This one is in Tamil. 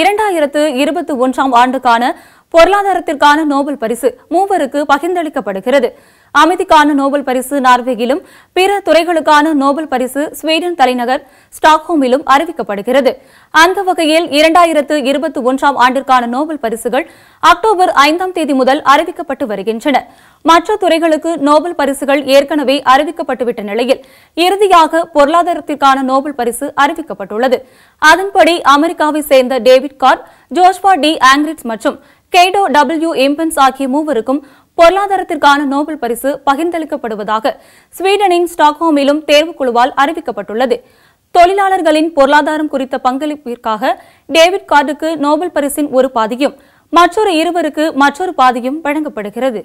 இரண்டாயிரத்து இருபத்தி ஒன்றாம் ஆண்டுக்கான பொருளாதாரத்திற்கான நோபல் பரிசு மூவருக்கு பகிர்ந்தளிக்கப்படுகிறது. அமைதிக்கான நோபல் பரிசு நார்வேயிலும் பிற துறைகளுக்கான நோபல் பரிசு ஸ்வீடன் தலைநகர் ஸ்டாக்ஹோமிலும் அறிவிக்கப்படுகிறது. அந்த வகையில் இரண்டாயிரத்து இருபத்தி ஒன்றாம் ஆண்டிற்கான நோபல் பரிசுகள் அக்டோபர் ஐந்தாம் தேதி முதல் அறிவிக்கப்பட்டு வருகின்றன. மற்ற துறைகளுக்கு நோபல் பரிசுகள் ஏற்கனவே அறிவிக்கப்பட்டுவிட்ட நிலையில் இறுதியாக பொருளாதாரத்திற்கான நோபல் பரிசு அறிவிக்கப்பட்டுள்ளது. அதன்படி அமெரிக்காவை சேர்ந்த David Card Joshua D. Angrist மற்றும் கெய்டோ டபிள்யூ எம்பன்ஸ் ஆகிய மூவருக்கும் பொருளாதாரத்திற்கான நோபல் பரிசு பகிர்ந்தளிக்கப்படுவதாக ஸ்வீடனின் ஸ்டாக்ஹோமிலும் தேர்வுக்குழுவால் அறிவிக்கப்பட்டுள்ளது. தொழிலாளர்களின் பொருளாதாரம் குறித்த பங்களிப்பிற்காக டேவிட் கார்டுக்கு நோபல் பரிசின் ஒரு பாதியும் மற்றொரு இருவருக்கு மற்றொரு பாதியும் வழங்கப்படுகிறது.